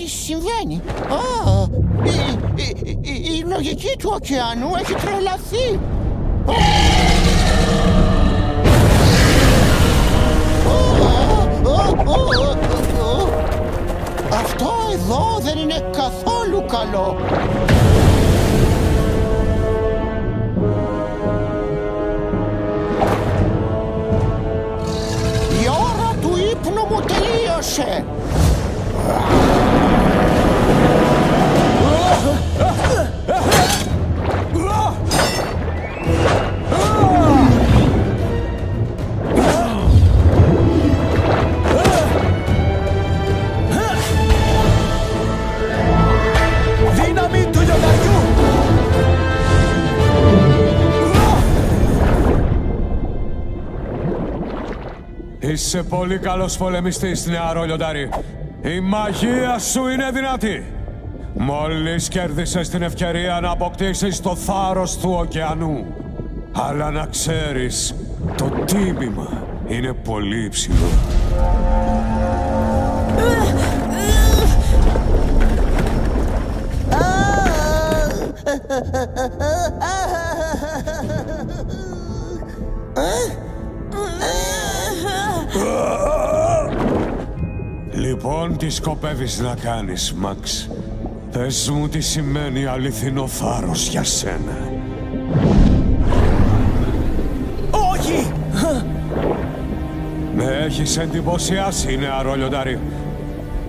Κάτι συμβαίνει. Α, η, η, η, η λογική του ωκεανού έχει τρελαθεί. Α, α, α, α, α. Αυτό εδώ δεν είναι καθόλου καλό. Η ώρα του ύπνου μου τελείωσε. Δύναμη του λιονταριού! Είσαι πολύ καλός πολεμιστής, νεαρό λιοντάρι. Η μαγεία σου είναι δυνατή. Μόλις κέρδισες την ευκαιρία να αποκτήσεις το θάρρος του ωκεανού. Αλλά να ξέρεις, το τίμημα είναι πολύ υψηλό. Λοιπόν, τι σκοπεύεις να κάνεις, Μαξ; Πες μου τι σημαίνει αληθινό θάρρος για σένα. Όχι! Με έχεις εντυπωσιάσει, νεαρό λιοντάρι.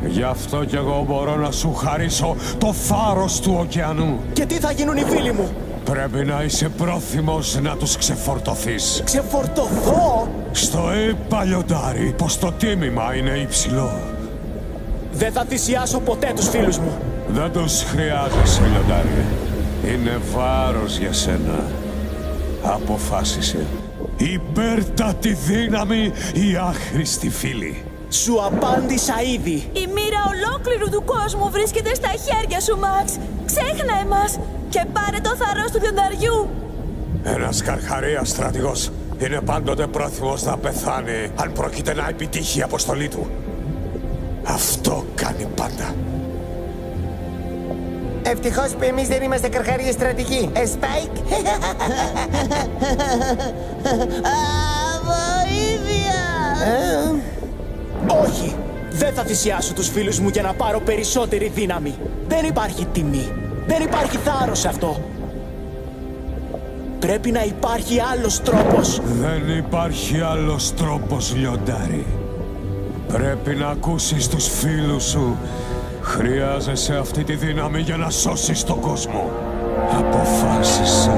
Γι' αυτό κι εγώ μπορώ να σου χαρίσω το θάρρος του ωκεανού. Και τι θα γίνουν οι φίλοι μου! Πρέπει να είσαι πρόθυμος να τους ξεφορτωθείς. Ξεφορτωθώ! Στο είπα, λιοντάρι, πως το τίμημα είναι υψηλό. Δεν θα θυσιάσω ποτέ τους φίλους μου. Δεν τους χρειάζεσαι, λιοντάρι. Είναι βάρος για σένα. Αποφάσισε. Υπέρτατη δύναμη η άχρηστη φίλη. Σου απάντησα ήδη. Η μοίρα ολόκληρου του κόσμου βρίσκεται στα χέρια σου, Μαξ. Ξέχνα εμάς και πάρε το θαρρός του λιονταριού. Ένας καρχαρίας στρατηγός είναι πάντοτε πρόθυμος να πεθάνει αν πρόκειται να επιτύχει η αποστολή του. Αυτό κάνει πάντα. Ευτυχώς που εμείς δεν είμαστε καρχαρίες στρατηγοί. Ε, Σπάικ. Βοήθεια! Όχι! Δεν θα θυσιάσω τους φίλους μου για να πάρω περισσότερη δύναμη. Δεν υπάρχει τιμή. Δεν υπάρχει θάρρος σε αυτό. Πρέπει να υπάρχει άλλος τρόπος. Δεν υπάρχει άλλος τρόπος, λιοντάρι. Πρέπει να ακούσεις τους φίλους σου. Χρειάζεσαι αυτή τη δύναμη για να σώσεις τον κόσμο. Αποφάσισε.